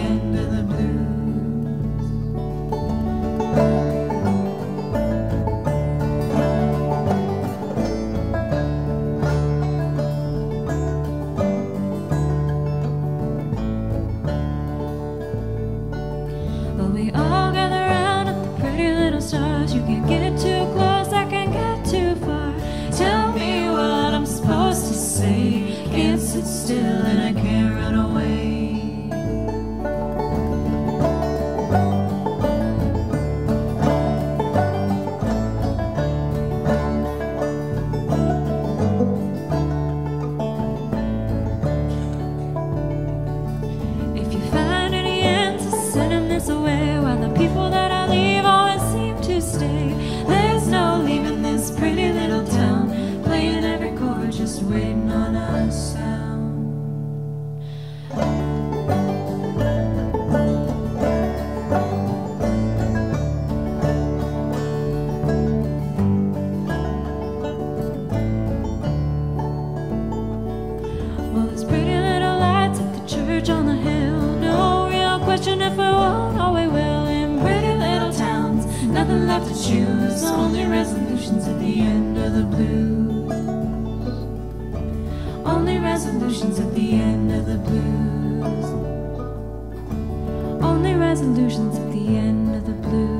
end of the on the hill. No real question if we won't or we will. In pretty little towns, nothing left to choose. Only resolutions at the end of the blues. Only resolutions at the end of the blues. Only resolutions at the end of the blues.